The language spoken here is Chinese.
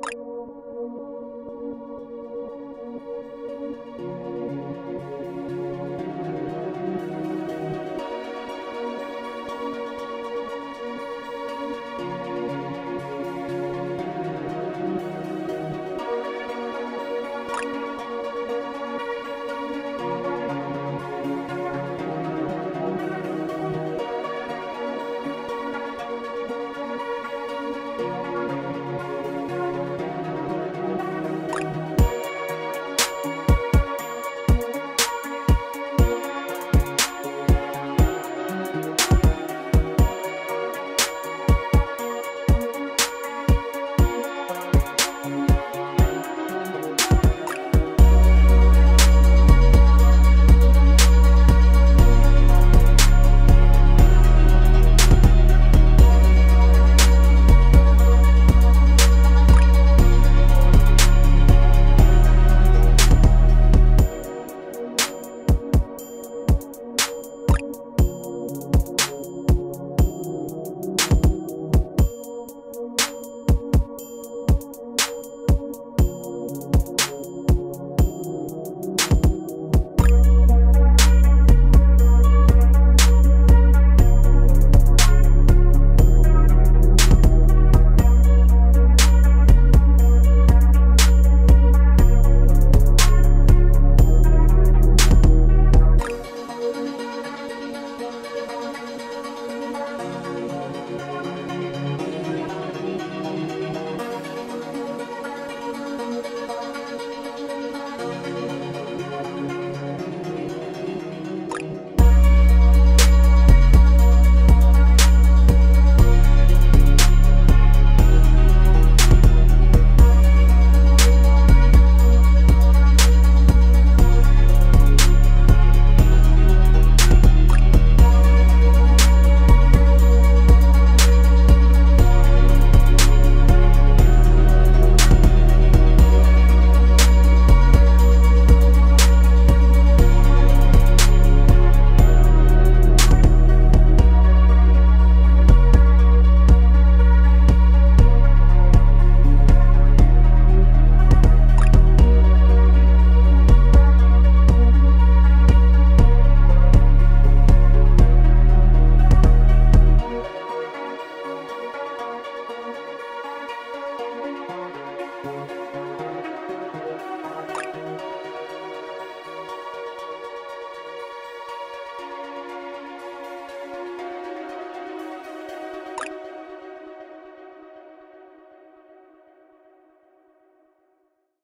you